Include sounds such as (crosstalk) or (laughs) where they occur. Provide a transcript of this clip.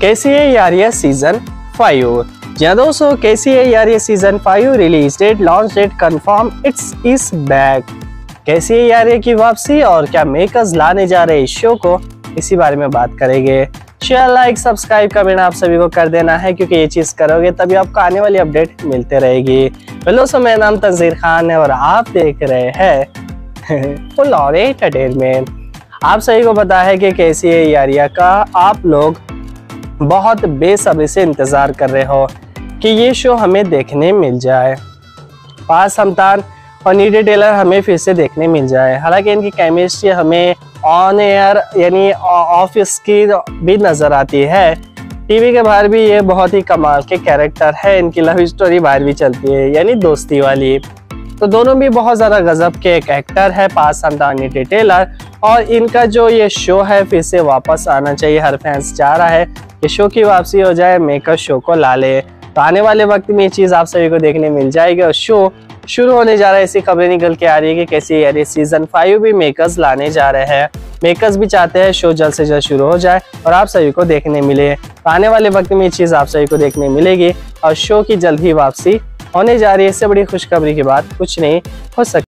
कैसी है यार ये सीज़न फाइव हाँ दोस्तों कैसी है यार ये season five release date launch date confirm it's is back कैसी है यार ये की वापसी और क्या मेकर्स लाने जा रहे इस शो को, इसी बारे में बात करेंगे। शेयर लाइक सब्सक्राइब का बिना आप सभी को कर देना है, क्योंकि ये चीज़ करोगे तभी आपको आने वाली अपडेट मिलते रहेगी। हेलो दोस्तों मेरा नाम तंजीर खान है और आप देख रहे हैं (laughs) फुल और एंटरटेनमेंट आप सभी को पता है कि कैसी है यारिया का आप लोग बहुत बेसब्री से इंतज़ार कर रहे हो कि ये शो हमें देखने मिल जाए। पास हमतान और नीडे टेलर हमें फिर से देखने मिल जाए। हालाँकि इनकी केमिस्ट्री हमें ऑन एयर यानी ऑफ़ स्क्रीन भी नज़र आती है। टीवी के बाहर भी ये बहुत ही कमाल के कैरेक्टर है। इनकी लव स्टोरी बाहर भी चलती है, यानी दोस्ती वाली। तो दोनों भी बहुत ज़्यादा गजब के एक एक्टर है, पास हमदानी टेलर और इनका जो ये शो है, फिर से वापस आना चाहिए। हर फैंस चाह रहा है कि शो की वापसी हो जाए मेकर शो को ला ले। तो आने वाले वक्त में ये चीज़ आप सभी को देखने मिल जाएगी और शो शुरू होने जा रहा है। ऐसी खबरें निकल के आ रही है कि कैसी यार सीज़न फाइव भी मेकर्स लाने जा रहे हैं। मेकर्स भी चाहते हैं शो जल्द से जल्द शुरू हो जाए और आप सभी को देखने मिले। तो आने वाले वक्त में ये चीज़ आप सभी को देखने मिलेगी और शो की जल्द ही वापसी होने जा रही है। इससे बड़ी खुशखबरी की बात कुछ नहीं हो सकती